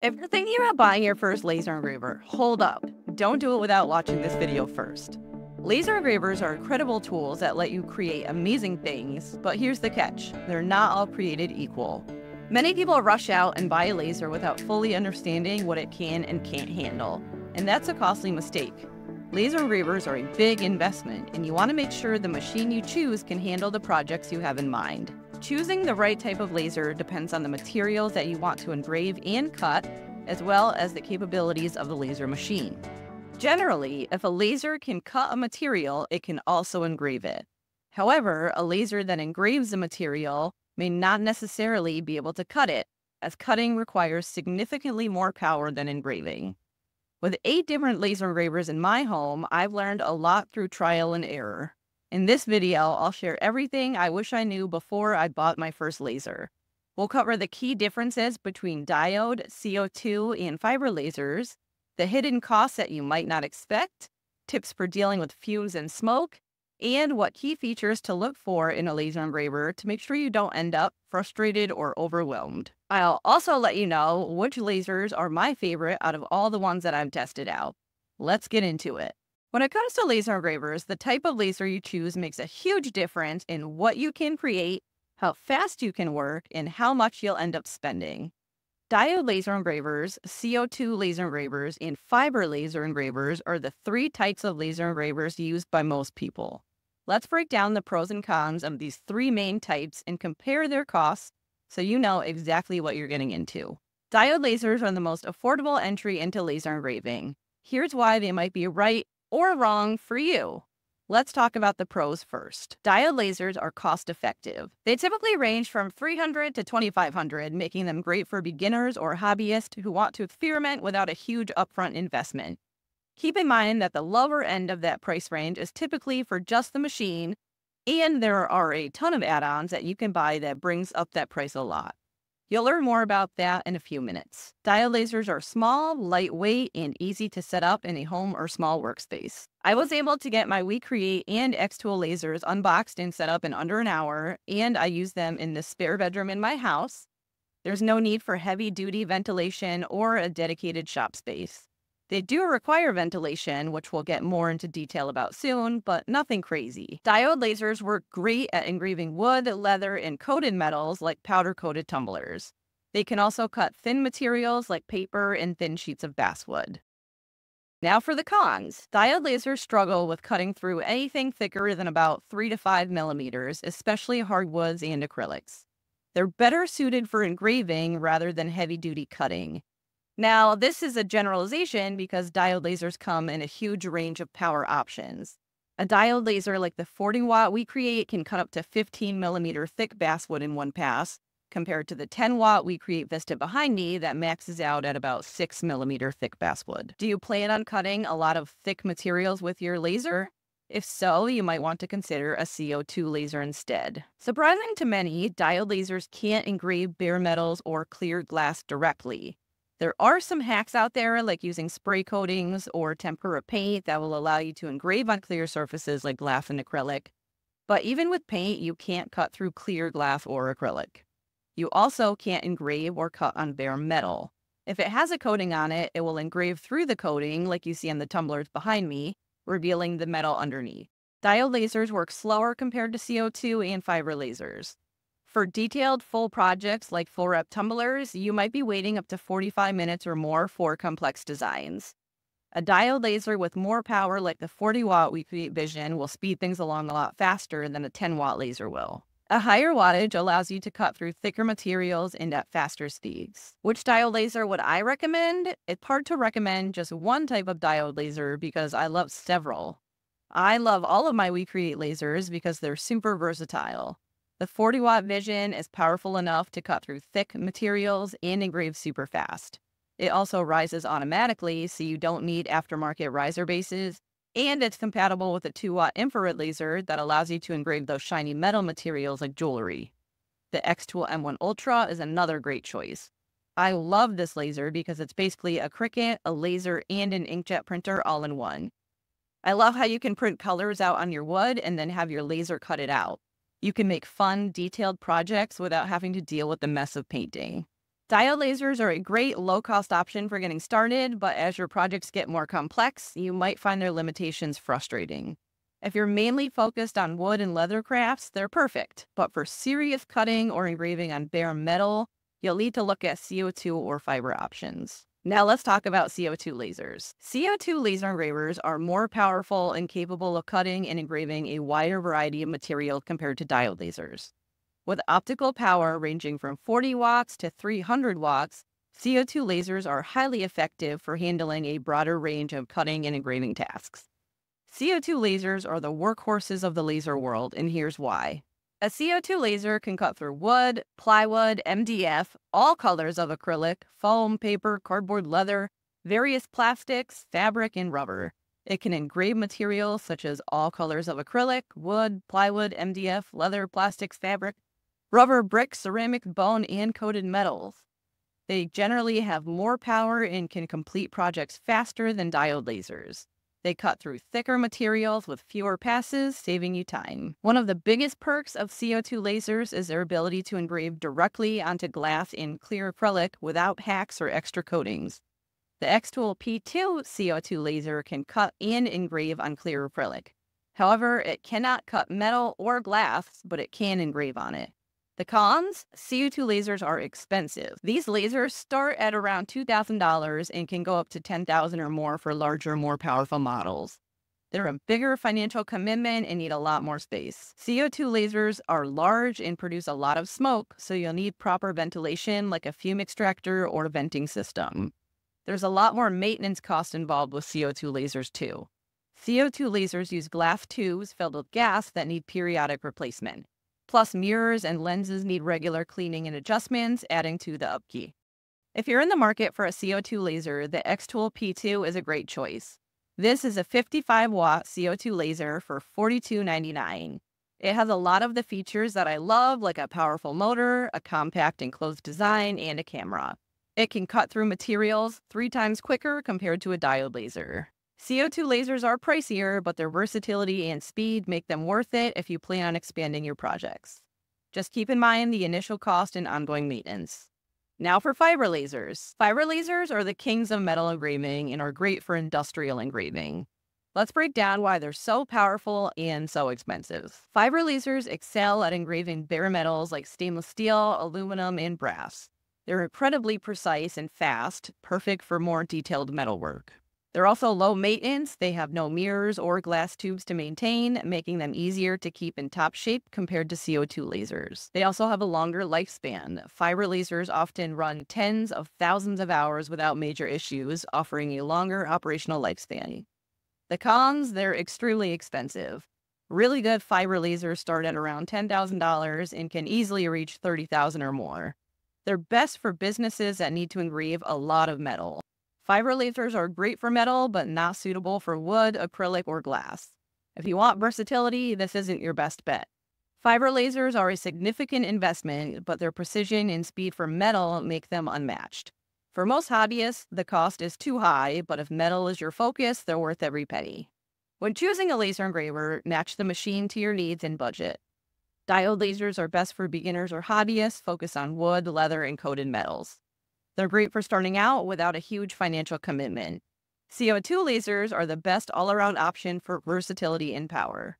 If you're thinking about buying your first laser engraver, hold up. Don't do it without watching this video first. Laser engravers are incredible tools that let you create amazing things, but here's the catch. They're not all created equal. Many people rush out and buy a laser without fully understanding what it can and can't handle, and that's a costly mistake. Laser engravers are a big investment, and you want to make sure the machine you choose can handle the projects you have in mind. Choosing the right type of laser depends on the materials that you want to engrave and cut, as well as the capabilities of the laser machine. Generally, if a laser can cut a material, it can also engrave it. However, a laser that engraves a material may not necessarily be able to cut it, as cutting requires significantly more power than engraving. With eight different laser engravers in my home, I've learned a lot through trial and error. In this video, I'll share everything I wish I knew before I bought my first laser. We'll cover the key differences between diode, CO2, and fiber lasers, the hidden costs that you might not expect, tips for dealing with fumes and smoke, and what key features to look for in a laser engraver to make sure you don't end up frustrated or overwhelmed. I'll also let you know which lasers are my favorite out of all the ones that I've tested out. Let's get into it. When it comes to laser engravers, the type of laser you choose makes a huge difference in what you can create, how fast you can work, and how much you'll end up spending. Diode laser engravers, CO2 laser engravers, and fiber laser engravers are the three types of laser engravers used by most people. Let's break down the pros and cons of these three main types and compare their costs so you know exactly what you're getting into. Diode lasers are the most affordable entry into laser engraving. Here's why they might be right or wrong for you. Let's talk about the pros first. Diode lasers are cost effective. They typically range from 300 to 2500, making them great for beginners or hobbyists who want to experiment without a huge upfront investment. Keep in mind that the lower end of that price range is typically for just the machine, and there are a ton of add-ons that you can buy that brings up that price a lot. You'll learn more about that in a few minutes. Diode lasers are small, lightweight, and easy to set up in a home or small workspace. I was able to get my WeCreat and xTool lasers unboxed and set up in under an hour, and I use them in the spare bedroom in my house. There's no need for heavy duty ventilation or a dedicated shop space. They do require ventilation, which we'll get more into detail about soon, but nothing crazy. Diode lasers work great at engraving wood, leather, and coated metals like powder-coated tumblers. They can also cut thin materials like paper and thin sheets of basswood. Now for the cons. Diode lasers struggle with cutting through anything thicker than about 3 to 5 millimeters, especially hardwoods and acrylics. They're better suited for engraving rather than heavy-duty cutting. Now, this is a generalization because diode lasers come in a huge range of power options. A diode laser like the 40 watt WeCreat can cut up to 15 millimeter thick basswood in one pass, compared to the 10 watt WeCreat Vista behind me that maxes out at about 6 millimeter thick basswood. Do you plan on cutting a lot of thick materials with your laser? If so, you might want to consider a CO2 laser instead. Surprising to many, diode lasers can't engrave bare metals or clear glass directly. There are some hacks out there like using spray coatings or tempera paint that will allow you to engrave on clear surfaces like glass and acrylic. But even with paint, you can't cut through clear glass or acrylic. You also can't engrave or cut on bare metal. If it has a coating on it, it will engrave through the coating like you see on the tumblers behind me, revealing the metal underneath. Diode lasers work slower compared to CO2 and fiber lasers. For detailed full projects like full wrap tumblers, you might be waiting up to 45 minutes or more for complex designs. A diode laser with more power like the 40 watt WeCreat Vision will speed things along a lot faster than a 10 watt laser will. A higher wattage allows you to cut through thicker materials and at faster speeds. Which diode laser would I recommend? It's hard to recommend just one type of diode laser because I love several. I love all of my WeCreat lasers because they're super versatile. The 40 watt Vision is powerful enough to cut through thick materials and engrave super fast. It also rises automatically, so you don't need aftermarket riser bases, and it's compatible with a 2 watt infrared laser that allows you to engrave those shiny metal materials like jewelry. The xTool M1 Ultra is another great choice. I love this laser because it's basically a Cricut, a laser, and an inkjet printer all in one. I love how you can print colors out on your wood and then have your laser cut it out. You can make fun, detailed projects without having to deal with the mess of painting. Diode lasers are a great low cost option for getting started, but as your projects get more complex, you might find their limitations frustrating. If you're mainly focused on wood and leather crafts, they're perfect, but for serious cutting or engraving on bare metal, you'll need to look at CO2 or fiber options. Now let's talk about CO2 lasers. CO2 laser engravers are more powerful and capable of cutting and engraving a wider variety of material compared to diode lasers. With optical power ranging from 40 watts to 300 watts, CO2 lasers are highly effective for handling a broader range of cutting and engraving tasks. CO2 lasers are the workhorses of the laser world, and here's why. A CO2 laser can cut through wood, plywood, MDF, all colors of acrylic, foam, paper, cardboard, leather, various plastics, fabric, and rubber. It can engrave materials such as all colors of acrylic, wood, plywood, MDF, leather, plastics, fabric, rubber, brick, ceramic, bone, and coated metals. They generally have more power and can complete projects faster than diode lasers. They cut through thicker materials with fewer passes, saving you time. One of the biggest perks of CO2 lasers is their ability to engrave directly onto glass in clear acrylic without hacks or extra coatings. The xTool P2 CO2 laser can cut and engrave on clear acrylic. However, it cannot cut metal or glass, but it can engrave on it. The cons CO2 lasers are expensive. These lasers start at around $2,000 and can go up to 10,000 or more for larger, more powerful models. They're a bigger financial commitment and need a lot more space. CO2 lasers are large and produce a lot of smoke, so you'll need proper ventilation like a fume extractor or a venting system. There's a lot more maintenance cost involved with CO2 lasers too. CO2 lasers use glass tubes filled with gas that need periodic replacement. Plus, mirrors and lenses need regular cleaning and adjustments, adding to the upkeep. If you're in the market for a CO2 laser, the xTool P2 is a great choice. This is a 55 watt CO2 laser for $42.99. It has a lot of the features that I love, like a powerful motor, a compact enclosed design, and a camera. It can cut through materials three times quicker compared to a diode laser. CO2 lasers are pricier, but their versatility and speed make them worth it if you plan on expanding your projects. Just keep in mind the initial cost and ongoing maintenance. Now for fiber lasers. Fiber lasers are the kings of metal engraving and are great for industrial engraving. Let's break down why they're so powerful and so expensive. Fiber lasers excel at engraving bare metals like stainless steel, aluminum, and brass. They're incredibly precise and fast, perfect for more detailed metalwork. They're also low maintenance. They have no mirrors or glass tubes to maintain, making them easier to keep in top shape compared to CO2 lasers. They also have a longer lifespan. Fiber lasers often run tens of thousands of hours without major issues, offering a longer operational lifespan. The cons, they're extremely expensive. Really good fiber lasers start at around $10,000 and can easily reach $30,000 or more. They're best for businesses that need to engrave a lot of metal. Fiber lasers are great for metal, but not suitable for wood, acrylic, or glass. If you want versatility, this isn't your best bet. Fiber lasers are a significant investment, but their precision and speed for metal make them unmatched. For most hobbyists, the cost is too high, but if metal is your focus, they're worth every penny. When choosing a laser engraver, match the machine to your needs and budget. Diode lasers are best for beginners or hobbyists focused on wood, leather, and coated metals. They're great for starting out without a huge financial commitment. CO2 lasers are the best all around option for versatility and power.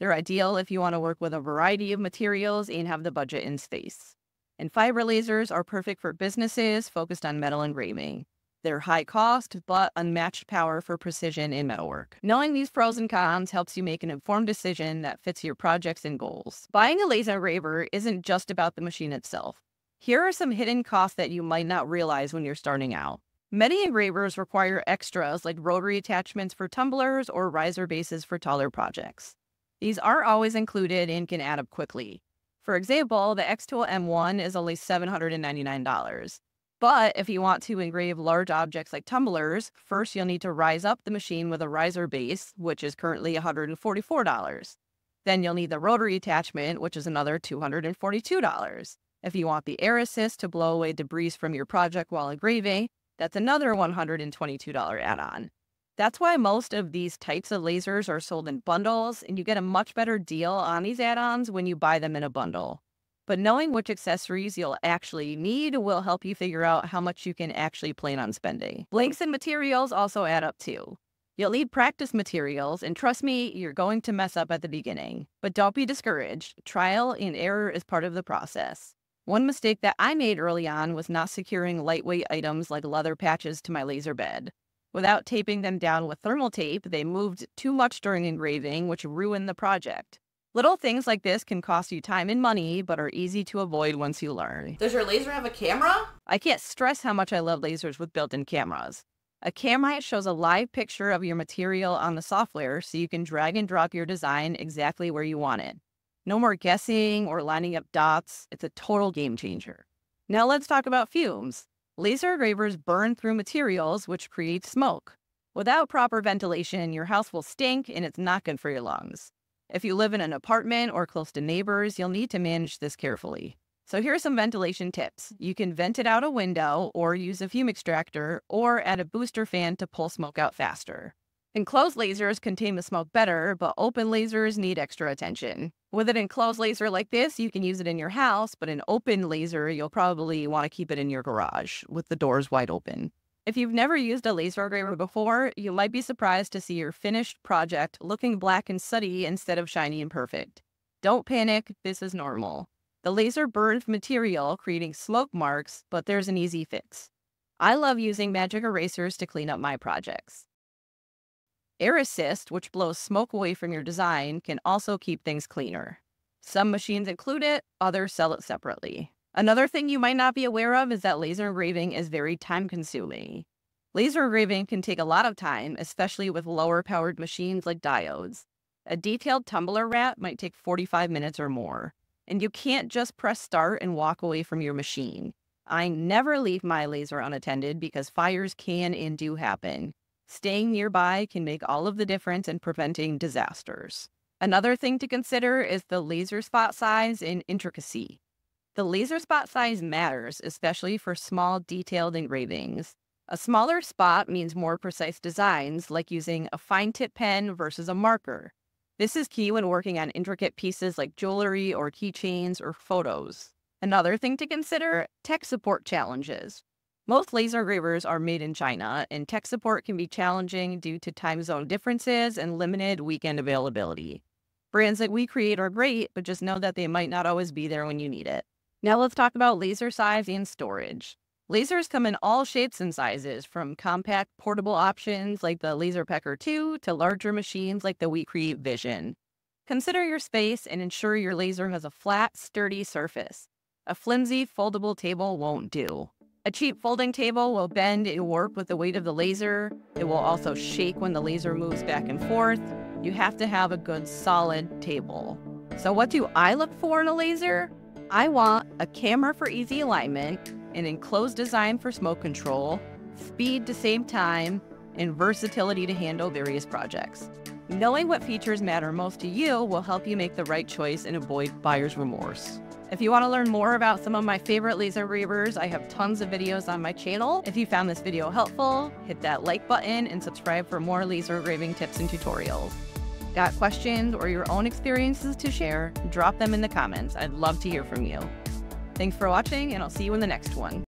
They're ideal if you want to work with a variety of materials and have the budget and space. And fiber lasers are perfect for businesses focused on metal engraving. They're high cost, but unmatched power for precision in metalwork. Knowing these pros and cons helps you make an informed decision that fits your projects and goals. Buying a laser engraver isn't just about the machine itself. Here are some hidden costs that you might not realize when you're starting out. Many engravers require extras like rotary attachments for tumblers or riser bases for taller projects. These aren't always included and can add up quickly. For example, the xTool M1 is only $799. But if you want to engrave large objects like tumblers, first you'll need to rise up the machine with a riser base, which is currently $144. Then you'll need the rotary attachment, which is another $242. If you want the air assist to blow away debris from your project while engraving, that's another $122 add on. That's why most of these types of lasers are sold in bundles, and you get a much better deal on these add ons when you buy them in a bundle. but knowing which accessories you'll actually need will help you figure out how much you can actually plan on spending. Blanks and materials also add up too. You'll need practice materials, and trust me, you're going to mess up at the beginning. But don't be discouraged. Trial and error is part of the process. One mistake that I made early on was not securing lightweight items like leather patches to my laser bed. Without taping them down with thermal tape, they moved too much during engraving, which ruined the project. Little things like this can cost you time and money, but are easy to avoid once you learn. Does your laser have a camera? I can't stress how much I love lasers with built in cameras. A camera shows a live picture of your material on the software so you can drag and drop your design exactly where you want it. No more guessing or lining up dots. It's a total game changer. Now let's talk about fumes. Laser engravers burn through materials, which creates smoke. Without proper ventilation, your house will stink and it's not good for your lungs. If you live in an apartment or close to neighbors, you'll need to manage this carefully. So here are some ventilation tips. You can vent it out a window or use a fume extractor or add a booster fan to pull smoke out faster. Enclosed lasers contain the smoke better, but open lasers need extra attention. With an enclosed laser like this, you can use it in your house, but an open laser, you'll probably want to keep it in your garage with the doors wide open. If you've never used a laser engraver before, you might be surprised to see your finished project looking black and sooty instead of shiny and perfect. Don't panic, this is normal. The laser burns material, creating smoke marks, but there's an easy fix. I love using magic erasers to clean up my projects. Air Assist, which blows smoke away from your design, can also keep things cleaner. Some machines include it, others sell it separately. Another thing you might not be aware of is that laser engraving is very time consuming. Laser engraving can take a lot of time, especially with lower powered machines like diodes. A detailed tumbler wrap might take 45 minutes or more, and you can't just press start and walk away from your machine. I never leave my laser unattended because fires can and do happen. Staying nearby can make all of the difference in preventing disasters. Another thing to consider is the laser spot size and intricacy. The laser spot size matters, especially for small detailed engravings. A smaller spot means more precise designs, like using a fine tip pen versus a marker. This is key when working on intricate pieces like jewelry or keychains or photos. Another thing to consider, tech support challenges. Most laser engravers are made in China, and tech support can be challenging due to time zone differences and limited weekend availability. Brands that WeCreat are great, but just know that they might not always be there when you need it. Now let's talk about laser size and storage. Lasers come in all shapes and sizes, from compact portable options like the LaserPecker 2 to larger machines like the WeCreat Vision. Consider your space and ensure your laser has a flat, sturdy surface. A flimsy, foldable table won't do. A cheap folding table will bend and warp with the weight of the laser. It will also shake when the laser moves back and forth. You have to have a good, solid table. So what do I look for in a laser? I want a camera for easy alignment, an enclosed design for smoke control, speed to save time, and versatility to handle various projects. Knowing what features matter most to you will help you make the right choice and avoid buyer's remorse. If you want to learn more about some of my favorite laser engravers, I have tons of videos on my channel. If you found this video helpful, hit that like button and subscribe for more laser engraving tips and tutorials. Got questions or your own experiences to share? Drop them in the comments. I'd love to hear from you. Thanks for watching, and I'll see you in the next one.